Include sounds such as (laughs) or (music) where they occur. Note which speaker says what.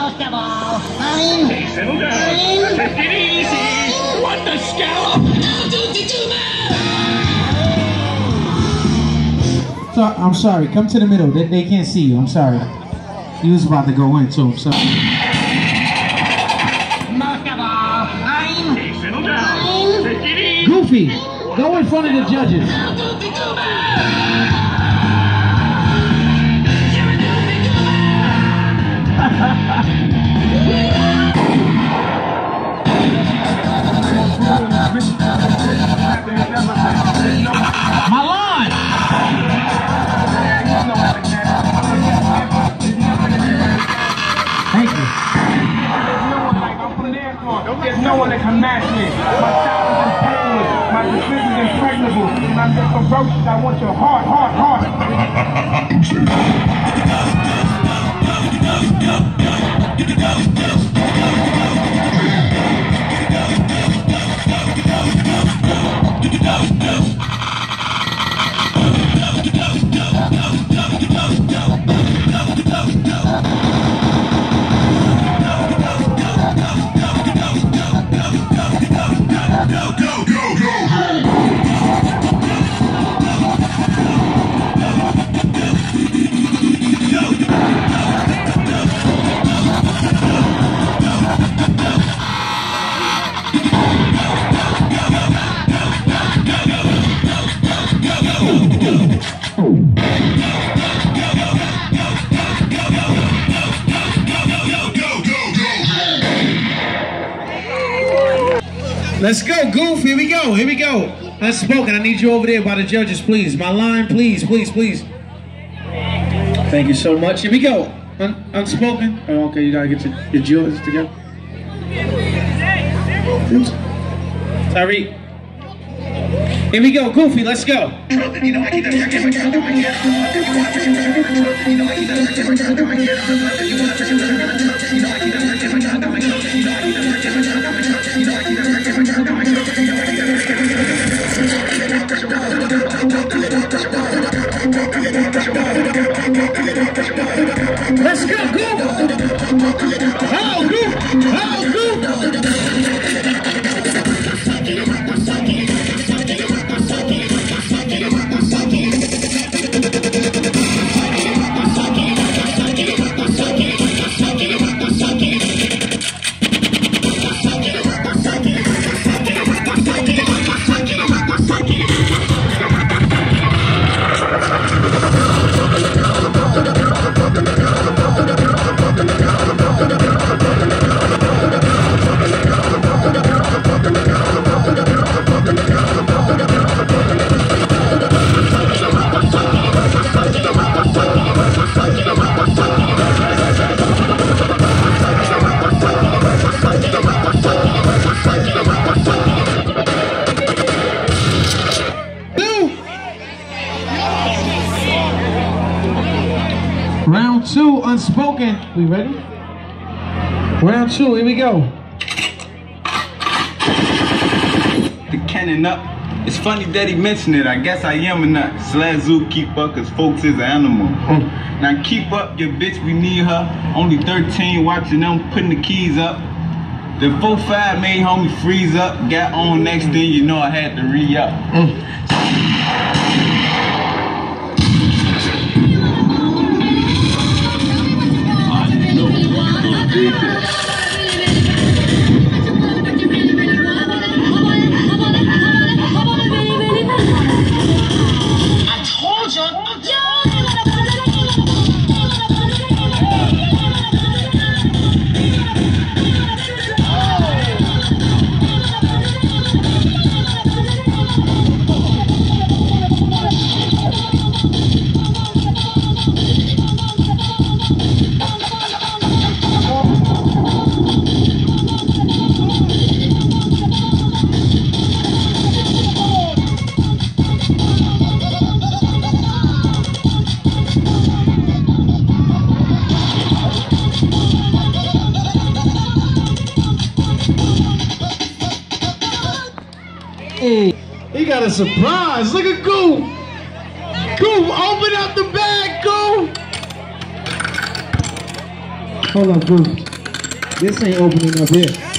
Speaker 1: most of all, I'm.
Speaker 2: Hey, settle down. Take it easy. What the scallop?
Speaker 3: So, I'm sorry. Come to the middle. They, they can't see you. I'm sorry. He was about to go in too. I'm sorry.
Speaker 1: Most.
Speaker 2: Take it easy.
Speaker 3: Goofy, go in front of the judges. Thank you.
Speaker 4: There's no one that can match me. My style is impeccable. My defense is impregnable. And I'm just ferocious. I want your heart, heart, heart. go, go, go.
Speaker 3: Let's go, Goof. Here we go. Here we go. Unspoken. I need you over there by the judges, please. My line, please, please, please. Thank you so much. Here we go. Un- unspoken. Oh, okay, you gotta get your, your jewels together. Tyreek. Here we go, Goofy. Let's go. (laughs) Let's go, Goof. Oh, Round two, unspoken. We ready? Round two, here we go.
Speaker 5: the cannon up. It's funny that he mentioned it. I guess I am a nut. Slash zookeeper, cause folks is an animal. Hmm. Now keep up your bitch, we need her. Only 13, watching them putting the keys up. The 4-5 made homie freeze up. Got on next thing you know I had to re-up.
Speaker 1: Hmm. I
Speaker 3: Ooh, He got a surprise. Look at Goo. Goo, open up the bag, Goo. Hold on, Goo. This ain't opening up here.